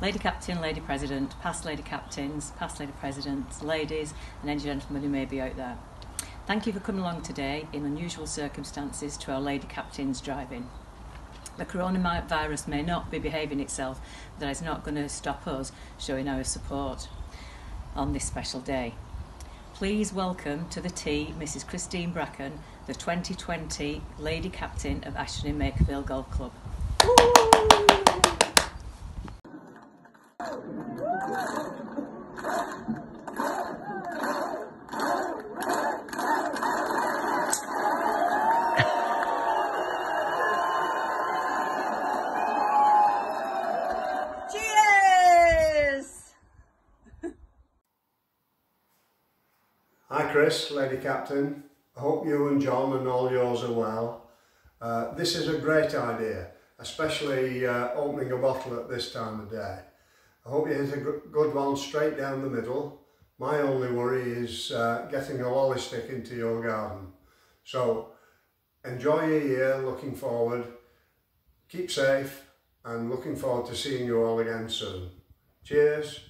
Lady Captain, Lady President, past Lady Captains, past Lady Presidents, ladies and any gentlemen who may be out there. Thank you for coming along today in unusual circumstances to our Lady Captains drive-in. The coronavirus may not be behaving itself, but that is not going to stop us showing our support on this special day. Please welcome to the tee Mrs Christine Bracken, the 2020 Lady Captain of Ashton in Makerfield Golf Club. Chris, Lady Captain. I hope you and John and all yours are well. Uh, this is a great idea, especially uh, opening a bottle at this time of day. I hope you hit a good one straight down the middle. My only worry is uh, getting a lolly stick into your garden. So enjoy your year, looking forward, keep safe and looking forward to seeing you all again soon. Cheers.